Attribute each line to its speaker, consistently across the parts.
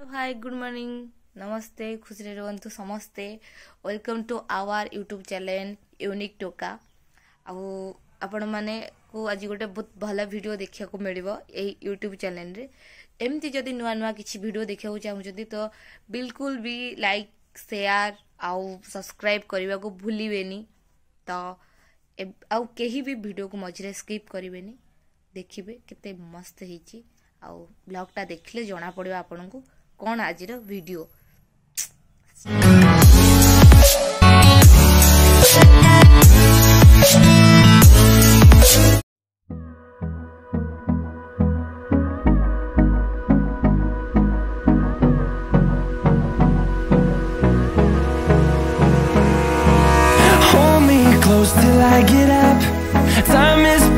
Speaker 1: Hi good morning नमस्ते खुशी रुहतु समस्ते welcome to our YouTube channel unique टोका आपण मैने आज गोटे बहुत भल भिड देखा मिले यही यूट्यूब चेल्रे एमती जदि नुआ नुआ कि भिड देखा चाहूँ तो बिल्कुल भी लाइक सेयार आउ सब्सक्राइब करने को भूलें तो आउ कहीं भी भिड को मझे स्कीप करे देखिए केत मस्त हो ब्लगटा देखने जना पड़ा आपन को କ'ଣ ଆଜିର video
Speaker 2: Close till I get up. Time is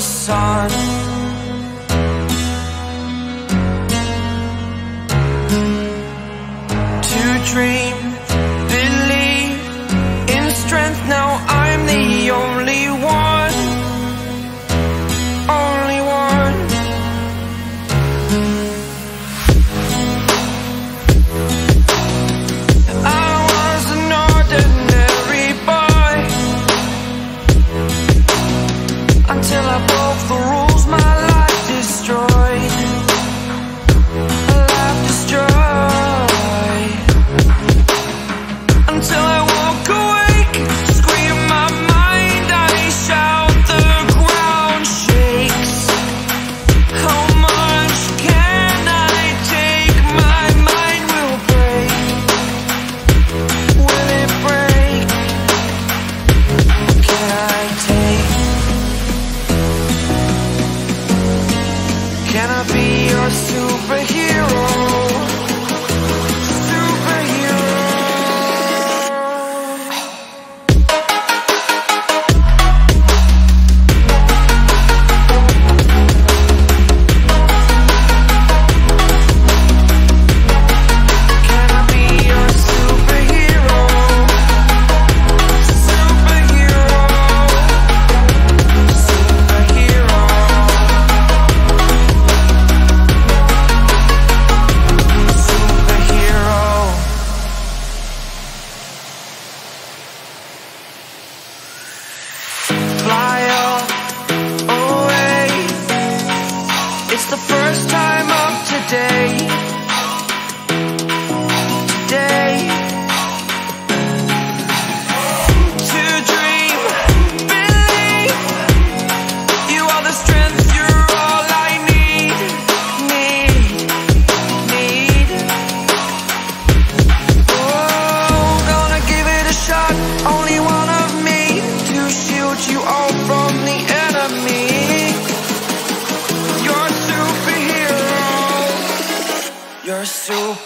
Speaker 3: sun. To dream, believe in strength. Now I'm the only one.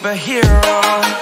Speaker 3: superhero.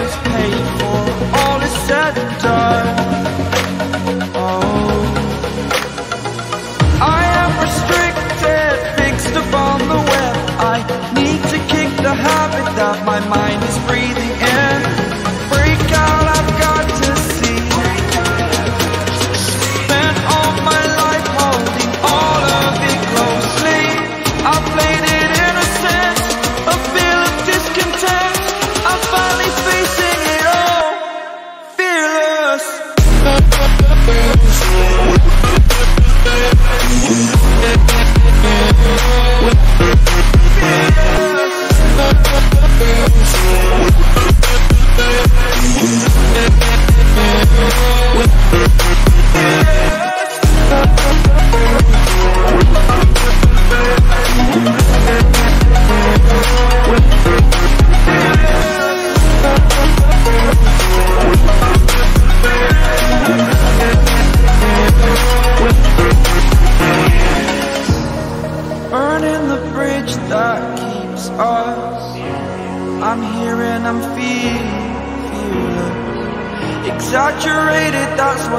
Speaker 3: fearless.